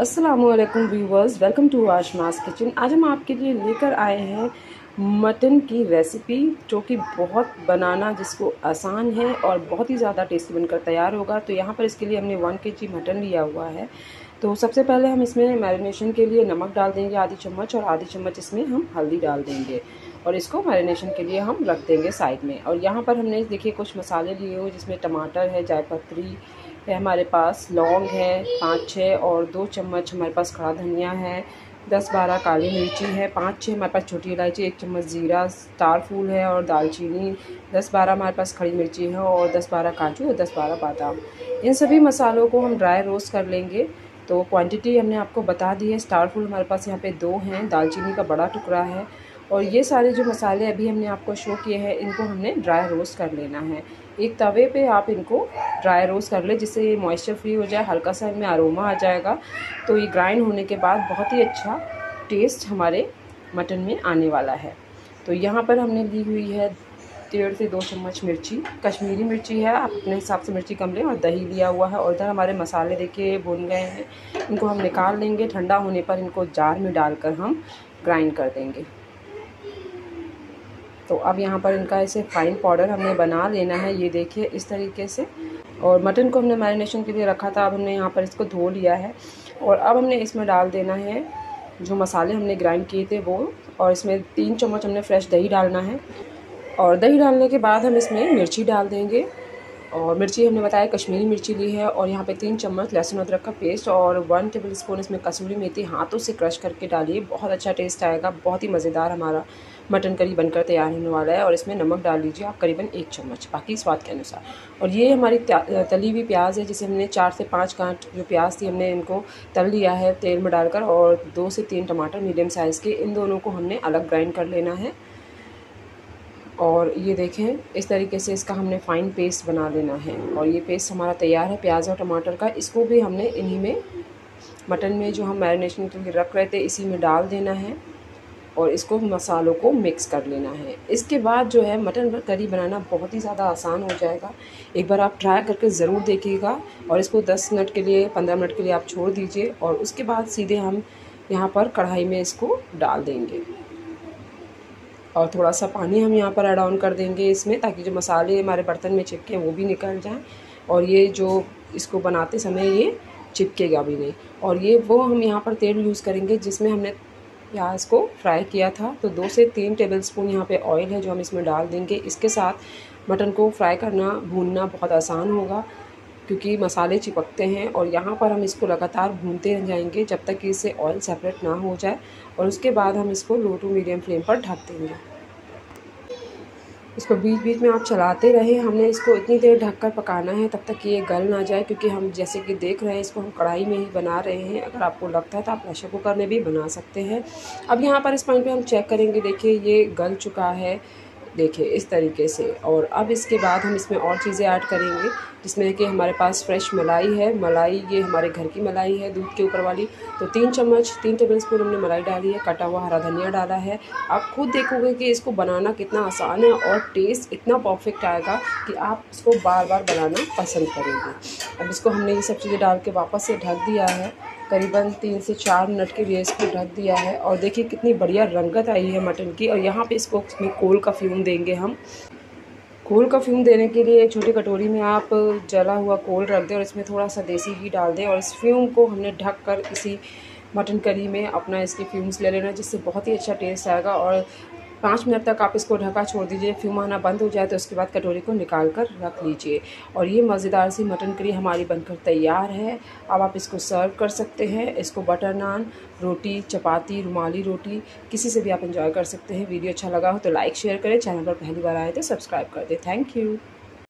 Aslam viewers welcome to Ashma's kitchen आज हम आपके लिए लेकर आए हैं मटन की रेसिपी जो कि बहुत बनाना जिसको आसान है और बहुत ही ज़्यादा टेस्टी बनकर तैयार होगा। तो यहाँ पर इसके लिए हमने वन के जी मटन लिया हुआ है। तो सबसे पहले हम इसमें मैरिनेशन के लिए नमक डाल देंगे, आधी चम्मच, और आधी चम्मच इसमें हम हल्दी डाल देंगे। और इसको मैरिनेशन के लिए हम रख देंगे साइड में। और यहाँ पर हमने, देखिए, कुछ मसाले लिए हुए, जिसमें टमाटर है जायपत्री है हमारे पास लौंग है पाँच छः और दो चम्मच हमारे पास खड़ा धनिया है दस बारह काली मिर्ची है पाँच छः हमारे पास छोटी इलायची, एक चम्मच ज़ीरा, स्टार फूल है और दालचीनी दस बारह हमारे पास खड़ी मिर्ची है और दस बारह काजू और दस बारह बादाम। इन सभी मसालों को हम ड्राई रोस्ट कर लेंगे। तो क्वांटिटी हमने आपको बता दी है, स्टार फूल हमारे पास यहाँ पे दो हैं, दालचीनी का बड़ा टुकड़ा है और ये सारे जो मसाले अभी हमने आपको शो किए हैं, इनको हमने ड्राई रोस्ट कर लेना है। एक तवे पे आप इनको ड्राई रोस्ट कर ले, जिससे ये मॉइस्चर फ्री हो जाए, हल्का सा इनमें अरोमा आ जाएगा। तो ये ग्राइंड होने के बाद बहुत ही अच्छा टेस्ट हमारे मटन में आने वाला है। तो यहाँ पर हमने ली हुई है डेढ़ से दो चम्मच मिर्ची, कश्मीरी मिर्ची है आप अपने हिसाब से मिर्ची कम लें और दही लिया हुआ है। और इधर हमारे मसाले देखिए, भुन गए हैं। इनको हम निकाल लेंगे, ठंडा होने पर इनको जार में डालकर हम ग्राइंड कर देंगे। तो अब यहाँ पर इनका ऐसे फाइन पाउडर हमने बना लेना है, ये देखिए इस तरीके से। और मटन को हमने मैरिनेशन के लिए रखा था, अब हमने यहाँ पर इसको धो लिया है। और अब हमने इसमें डाल देना है जो मसाले हमने ग्राइंड किए थे वो। और इसमें तीन चम्मच हमने फ्रेश दही डालना है। और दही डालने के बाद हम इसमें मिर्ची डाल देंगे। और मिर्ची हमने बताया कश्मीरी मिर्ची ली है और यहाँ पे तीन चम्मच लहसुन अदरक का पेस्ट और वन टेबल स्पून इसमें कसूरी मेथी हाथों से क्रश करके डालिए। बहुत अच्छा टेस्ट आएगा, बहुत ही मज़ेदार हमारा मटन करी बनकर तैयार होने वाला है और इसमें नमक डाल लीजिए आप करीबन एक चम्मच, बाकी स्वाद के अनुसार। और ये हमारी तली हुई प्याज है, जिसे हमने चार से पाँच कांट जो प्याज थी हमने इनको तल लिया है तेल में डालकर और दो से तीन टमाटर मीडियम साइज़ के, इन दोनों को हमने अलग ग्राइंड कर लेना है। और ये देखें, इस तरीके से इसका हमने फ़ाइन पेस्ट बना लेना है। और ये पेस्ट हमारा तैयार है, प्याज और टमाटर का। इसको भी हमने इन्हीं में, मटन में जो हम मैरिनेशन के लिए रख रहे थे, इसी में डाल देना है और इसको मसालों को मिक्स कर लेना है। इसके बाद जो है, मटन करी बनाना बहुत ही ज़्यादा आसान हो जाएगा। एक बार आप ट्राई करके ज़रूर देखिएगा और इसको 10 मिनट के लिए 15 मिनट के लिए आप छोड़ दीजिए और उसके बाद सीधे हम यहाँ पर कढ़ाई में इसको डाल देंगे। और थोड़ा सा पानी हम यहाँ पर एड ऑन कर देंगे इसमें, ताकि जो मसाले हमारे बर्तन में चिपके वो भी निकल जाएँ। और ये जो इसको बनाते समय ये चिपकेगा भी नहीं। और ये वो हम यहाँ पर तेल यूज़ करेंगे जिसमें हमने प्याज को फ्राई किया था। तो दो से तीन टेबल स्पून यहाँ पे ऑयल है जो हम इसमें डाल देंगे। इसके साथ मटन को फ्राई करना, भूनना बहुत आसान होगा। क्योंकि मसाले चिपकते हैं और यहाँ पर हम इसको लगातार भूनते रह जाएँगे जब तक कि इससे ऑयल सेपरेट ना हो जाए और उसके बाद हम इसको लो टू मीडियम फ्लेम पर ढक देंगे। इसको बीच बीच में आप चलाते रहे। हमने इसको इतनी देर ढककर पकाना है तब तक कि ये गल ना जाए क्योंकि हम जैसे कि देख रहे हैं इसको हम कढ़ाई में ही बना रहे हैं। अगर आपको लगता है तो आप प्रेशर कुकर में भी बना सकते हैं। अब यहाँ पर इस पॉइंट पे हम चेक करेंगे। देखिए ये गल चुका है। देखिए इस तरीके से। और अब इसके बाद हम इसमें और चीज़ें ऐड करेंगे, जिसमें कि हमारे पास फ्रेश मलाई है। मलाई, ये हमारे घर की मलाई है दूध के ऊपर वाली। तो तीन चम्मच, तीन टेबल स्पून हमने मलाई डाली है, कटा हुआ हरा धनिया डाला है। आप खुद देखोगे कि इसको बनाना कितना आसान है और टेस्ट इतना परफेक्ट आएगा कि आप इसको बार बार बनाना पसंद करेंगे। अब इसको हमने ये सब चीज़ें डाल के वापस से ढक दिया है। करीबन तीन से चार मिनट के लिए इसको ढक दिया है और देखिए कितनी बढ़िया रंगत आई है मटन की और यहाँ पे इसको इसमें कोल का फ्यूम देंगे हम। कोल का फ्यूम देने के लिए छोटी कटोरी में आप जला हुआ कोल रख दें और इसमें थोड़ा सा देसी घी डाल दें और इस फ्यूम को हमने ढक कर इसी मटन करी में अपना इसके फ्यूम्स ले लेना जिससे बहुत ही अच्छा टेस्ट आएगा और पाँच मिनट तक आप इसको ढका छोड़ दीजिए फ्यूम आना बंद हो जाए तो उसके बाद कटोरी को निकाल कर रख लीजिए। और ये मज़ेदार सी मटन करी हमारी बनकर तैयार है। अब आप इसको सर्व कर सकते हैं। इसको बटर नान, रोटी, चपाती, रुमाली रोटी, किसी से भी आप इंजॉय कर सकते हैं। वीडियो अच्छा लगा हो तो लाइक शेयर करें। चैनल पर पहली बार आए तो सब्सक्राइब कर दें। Thank you